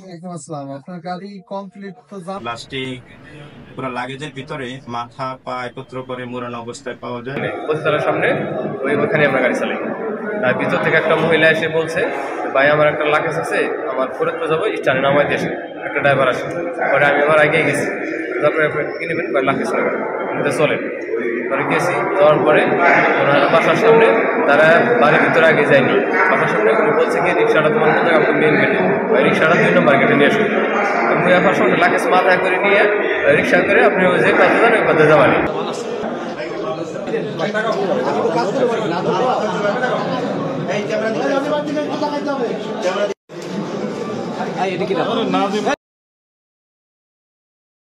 ওয়ালাইকুম আসসালাম। আপনার গাড়ি কমপ্লিট তো প্লাস্টিক পুরো লাগেজের ভিতরে মাথা পা একত্র করে মোড়ানো অবস্থায় পাওয়া যায়। সামনে ওই ওখানে আমরা গাড়ি চালাই। তার ভিতর থেকে একটা মহিলা এসে বলছে ভাই আমার একটা লাকেজ আছে আমার ফরিদপুর যাব স্টানে নামাই দিয়েছে একটা ড্রাইভার আসে পরে আমি আমার আগে গেছি। তারপরে আপনি কি নেবেন বা লাকেজ নেবেন। এটা চলে পরে গেছি যাওয়ার পরে ওনার বাসার সামনে তারা বাড়ির ভিতরে আগে যায়নি। বাসার সামনে উনি বলছে কি রিক্সাটা তোমার কোন জায়গায় আমাকে মেন গেটে ওই রিক্সাটা দুই নম্বর গেটে নিয়ে আসুন আমি আসার সময় লাকেজ মাথায় করে নিয়ে রিক্সা করে আপনি ওই যে কত যান ওই কত যাবেন এই ক্যামেরা